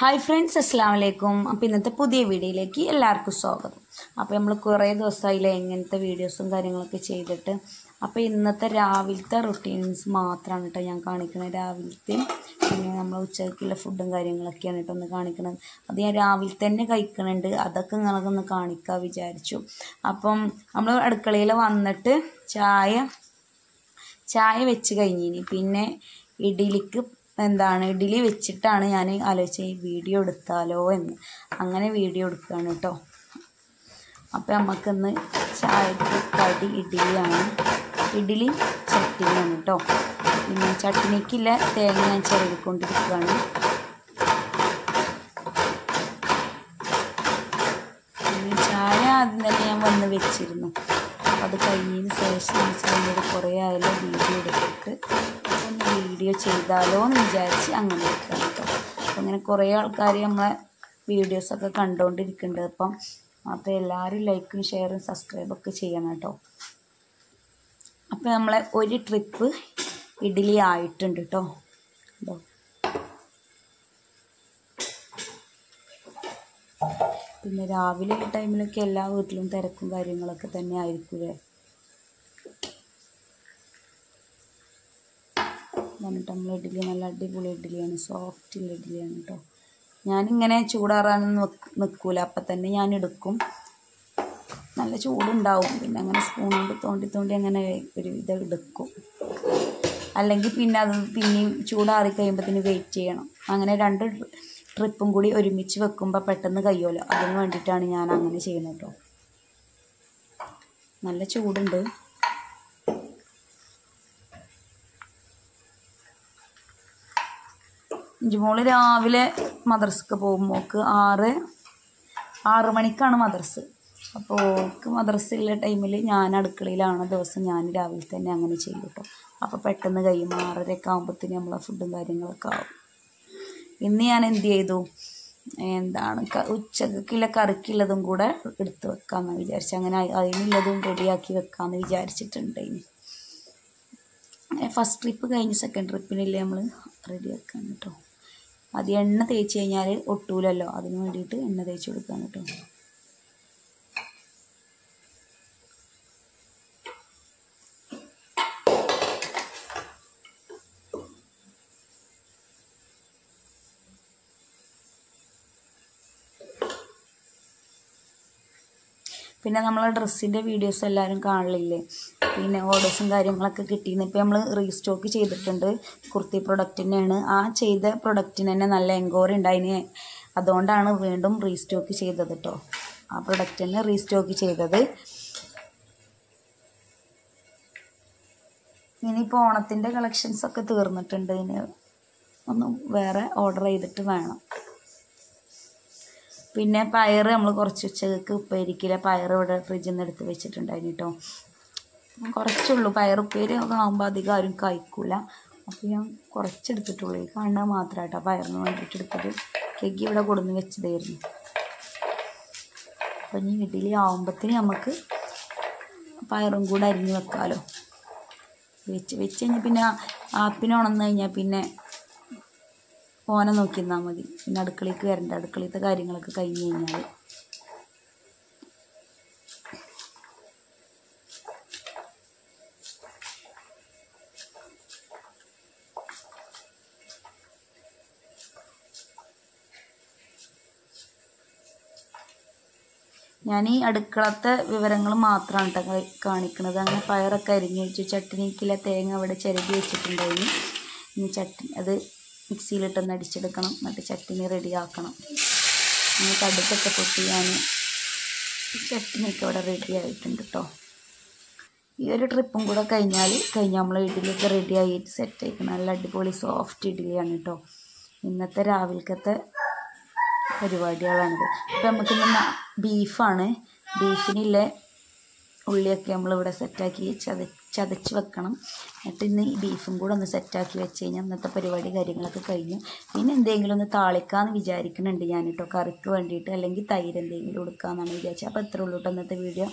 Hi friends അസ്സാം വലൈക്കും അപ്പോൾ ഇന്നത്തെ പുതിയ വീഡിയോയിലേക്ക് എല്ലാവർക്കും സ്വാഗതം. അപ്പോൾ നമ്മൾ കുറേ ദിവസമായില്ലേ എങ്ങനത്തെ വീഡിയോസും കാര്യങ്ങളൊക്കെ ചെയ്തിട്ട്. അപ്പോൾ ഇന്നത്തെ രാവിലത്തെ റുട്ടീൻസ് മാത്രമാണ് കേട്ടോ ഞാൻ കാണിക്കുന്നത്. രാവിലത്തെയും പിന്നെ നമ്മൾ ഉച്ചയ്ക്കുള്ള ഫുഡും കാര്യങ്ങളൊക്കെയാണ് കേട്ടോ ഒന്ന് കാണിക്കുന്നത് അത് ഞാൻ രാവിലെ തന്നെ കഴിക്കണുണ്ട്. അതൊക്കെ നിങ്ങൾക്കൊന്ന് കാണിക്കാൻ വിചാരിച്ചു. അപ്പം നമ്മൾ അടുക്കളയിൽ വന്നിട്ട് ചായ ചായ വെച്ച് കഴിഞ്ഞിനി. പിന്നെ ഇഡ്ഡലിക്ക് എന്താണ് ഇഡ്ഡലി വെച്ചിട്ടാണ് ഞാൻ ആലോചിച്ചത് ഈ വീഡിയോ എടുത്താലോ എന്ന്. അങ്ങനെ വീഡിയോ എടുക്കുകയാണ് കേട്ടോ. അപ്പോൾ നമുക്കിന്ന് ചായക്ക് കടി ഇഡ്ഡലിയാണ്. ഇഡ്ഡലി ചട്ടിനിയാണ് കേട്ടോ. പിന്നെ ചട്ടിനിക്കില്ല തേങ്ങ ഞാൻ ചിരവിക്കൊണ്ടിരിക്കുകയാണ് ചായ ആദ്യം തന്നെ ഞാൻ വന്ന് വെച്ചിരുന്നു. അത് കഴിഞ്ഞതിന് ശേഷം കുറേ ആയാലും വീഡിയോ എടുത്തിട്ട് ഒന്ന് വീഡിയോ ചെയ്താലോ എന്ന് വിചാരിച്ച് അങ്ങനെ എടുക്കാം കേട്ടോ അങ്ങനെ കുറേ ആൾക്കാർ നമ്മളെ വീഡിയോസൊക്കെ കണ്ടുകൊണ്ടിരിക്കുന്നുണ്ട് അപ്പം അപ്പോൾ എല്ലാവരും ലൈക്കും ഷെയറും സബ്സ്ക്രൈബൊക്കെ ചെയ്യണം കേട്ടോ അപ്പോൾ നമ്മളെ ഒരു ട്രിപ്പ് ഇഡ്ഡലി ആയിട്ടുണ്ട് കേട്ടോ കേട്ടോ പിന്നെ രാവിലെ ഈ ടൈമിലൊക്കെ എല്ലാ വീട്ടിലും തിരക്കും കാര്യങ്ങളൊക്കെ തന്നെ ആയിരിക്കൂലേ എന്നിട്ട് നമ്മൾ ഇഡ്ഡലി നല്ല അടിപൊളി ഇഡ്ഡലിയാണ് സോഫ്റ്റ് ഇഡ്ഡലിയാണ് കേട്ടോ ഞാനിങ്ങനെ ചൂടാറാനൊന്നും നിൽക്കൂല അപ്പം തന്നെ ഞാൻ എടുക്കും നല്ല ചൂടുണ്ടാവും. പിന്നെ അങ്ങനെ സ്പൂൺ കൊണ്ട് തോണ്ടി തോണ്ടി അങ്ങനെ ഒരു ഇത് എടുക്കും. അല്ലെങ്കിൽ പിന്നെ അത് പിന്നെയും ചൂടാറി കഴിയുമ്പോഴത്തേന് വെയിറ്റ് ചെയ്യണം. അങ്ങനെ രണ്ട് ട്രിപ്പും കൂടി ഒരുമിച്ച് വെക്കുമ്പോൾ പെട്ടെന്ന് കഴിയുമല്ലോ അതിന് വേണ്ടിയിട്ടാണ് ഞാൻ അങ്ങനെ ചെയ്യുന്നത് കേട്ടോ നല്ല ചൂടുണ്ട്. ഇഞ്ചുമോൾ രാവിലെ മദ്രസക്ക് മോക്ക് ആറ് ആറ് മണിക്കാണ് മദർസ് അപ്പോൾ ഓൾക്ക് മദ്രസയുള്ള ടൈമിൽ ഞാൻ അടുക്കളയിലാണ് ദിവസം ഞാൻ രാവിലെ തന്നെ അങ്ങനെ ചെയ്യും കേട്ടോ അപ്പോൾ പെട്ടെന്ന് കഴിയും. ആറരയൊക്കെ ആകുമ്പോഴത്തേന് നമ്മളെ ഫുഡും കാര്യങ്ങളൊക്കെ ആവും. ഇന്ന് ഞാൻ എന്ത് ചെയ്തു? എന്താണ് ഉച്ചക്കുള്ള കറിക്കുള്ളതും കൂടെ എടുത്ത് വെക്കാമെന്ന് വിചാരിച്ചു അങ്ങനെ അതിനുള്ളതും റെഡിയാക്കി വെക്കാമെന്ന് വിചാരിച്ചിട്ടുണ്ട് ഇനി. ഫസ്റ്റ് ട്രിപ്പ് കഴിഞ്ഞ് സെക്കൻഡ് ട്രിപ്പിനില്ലേ നമ്മൾ റെഡിയാക്കാൻ കേട്ടോ അത് എണ്ണ തേച്ച് കഴിഞ്ഞാൽ ഒട്ടൂലല്ലോ. അതിന് വേണ്ടിയിട്ട് എണ്ണ തേച്ച് കൊടുക്കാൻ കേട്ടോ പിന്നെ നമ്മളെ ഡ്രസ്സിന്റെ വീഡിയോസ് എല്ലാവരും കാണലില്ലേ പിന്നെ ഓർഡേഴ്സും കാര്യങ്ങളൊക്കെ കിട്ടിയിരുന്നു ഇപ്പോൾ നമ്മൾ റീസ്റ്റോക്ക് ചെയ്തിട്ടുണ്ട്. കുർത്തി പ്രൊഡക്റ്റ് തന്നെയാണ്. ആ ചെയ്ത പ്രൊഡക്റ്റിന് തന്നെ നല്ല എൻക്വയറി ഉണ്ടായിന്. അതുകൊണ്ടാണ് വീണ്ടും റീസ്റ്റോക്ക് ചെയ്തത് കേട്ടോ ആ പ്രൊഡക്റ്റ് തന്നെ റീസ്റ്റോക്ക് ചെയ്തത്. ഇനിയിപ്പോൾ ഓണത്തിന്റെ കളക്ഷൻസൊക്കെ തീർന്നിട്ടുണ്ട്. ഇനി ഒന്ന് വേറെ ഓർഡർ ചെയ്തിട്ട് വേണം. പിന്നെ പയർ നമ്മൾ കുറച്ച് ഉച്ചയ്ക്ക് ഉപ്പേരിക്കില്ല? പയർ ഇവിടെ ഫ്രിഡ്ജിൽ നിന്ന് എടുത്ത് വെച്ചിട്ടുണ്ടായിരുന്നു കേട്ടോ കുറച്ചുള്ളൂ. പയർ ഉപ്പേരി ആകുമ്പോൾ അധികം ആരും കഴിക്കൂല. അപ്പോൾ ഞാൻ കുറച്ചെടുത്തിട്ടുള്ളൂ. ഈ കാണുന്നത് മാത്രമായിട്ടോ പയറിന് വേണ്ടിയിട്ട് എടുത്തിട്ട് കെഗി ഇവിടെ കൊടുന്ന് വെച്ചതായിരുന്നു. അപ്പം ഇനി ഇഡ്ഡലി ആകുമ്പത്തിന് നമുക്ക് പയറും കൂടെ അരിഞ്ഞ് വെക്കാമല്ലോ വെച്ച് വെച്ച് കഴിഞ്ഞാൽ പിന്നെ ആപ്പിനുണന്ന് കഴിഞ്ഞാൽ പിന്നെ ഓനെ നോക്കി നിന്നാൽ മതി. പിന്നെ അടുക്കളയ്ക്ക് വരണ്ട. അടുക്കളയിലത്തെ കാര്യങ്ങളൊക്കെ കഴിഞ്ഞ് കഴിഞ്ഞാൽ ഞാൻ ഈ അടുക്കളത്തെ വിവരങ്ങൾ മാത്രമാണ് കേട്ടോ കാണിക്കുന്നത് അങ്ങനെ പയറൊക്കെ അരിഞ്ഞു വെച്ചു ചട്ടിനിക്കിലെ തേങ്ങ അവിടെ ചിരകി വെച്ചിട്ടുണ്ടായിരുന്നു. ഇനി ചട്ടി അത് മിക്സിയിലിട്ടൊന്ന് അടിച്ചെടുക്കണം. എന്നിട്ട് ചട്ടിനി റെഡിയാക്കണം. നമുക്ക് കടുക്കൊക്കെ പൊട്ടി ഞാൻ ചട്ടിനിയൊക്കെ ഇവിടെ റെഡി ആയിട്ടുണ്ട് കേട്ടോ ഈ ഒരു ട്രിപ്പും കൂടെ കഴിഞ്ഞാൽ കഴിഞ്ഞാൽ നമ്മൾ ഇഡ്ഡലിയൊക്കെ റെഡി ആയിട്ട് സെറ്റ് ആയിക്കണം. നല്ല അടിപൊളി സോഫ്റ്റ് ഇഡ്ഡലിയാണ് കേട്ടോ ഇന്നത്തെ രാവിലത്തെ പരിപാടികളാണിത്. ഇപ്പം നമുക്ക് ഇന്ന് ബീഫാണ് ബീഫിനില്ലേ ഉള്ളിയൊക്കെ നമ്മളിവിടെ സെറ്റാക്കി ചത ചതച്ച് വെക്കണം. എന്നിട്ട് ഇന്ന് ഈ ബീഫും കൂടെ ഒന്ന് സെറ്റാക്കി വെച്ച് കഴിഞ്ഞാൽ ഇന്നത്തെ പരിപാടി കാര്യങ്ങളൊക്കെ കഴിഞ്ഞു. പിന്നെ എന്തെങ്കിലും ഒന്ന് താളിക്കാമെന്ന് വിചാരിക്കുന്നുണ്ട് ഞാൻ കേട്ടോ കറിക്ക് വേണ്ടിയിട്ട് അല്ലെങ്കിൽ തൈര് എന്തെങ്കിലും കൊടുക്കാമെന്നാണ് വിചാരിച്ചത്. അപ്പോൾ എത്ര ഉള്ളൂ കേട്ടോ ഇന്നത്തെ വീഡിയോ.